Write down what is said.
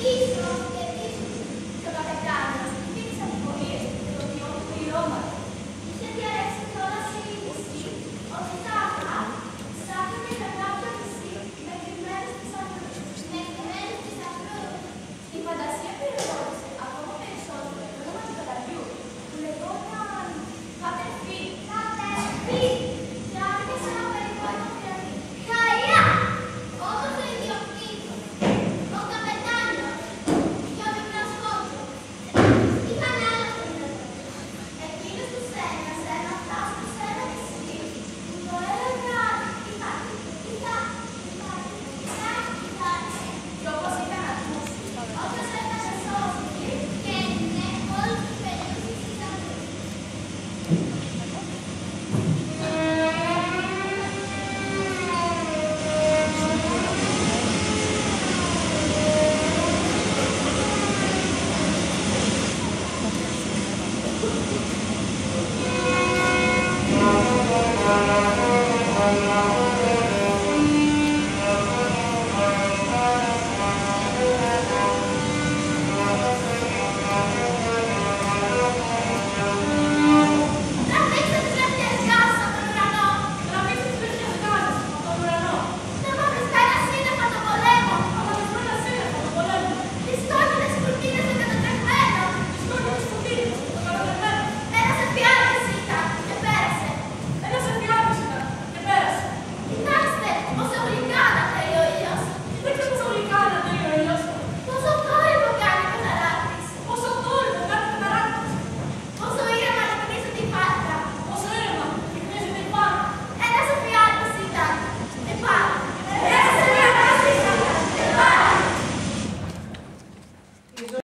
He's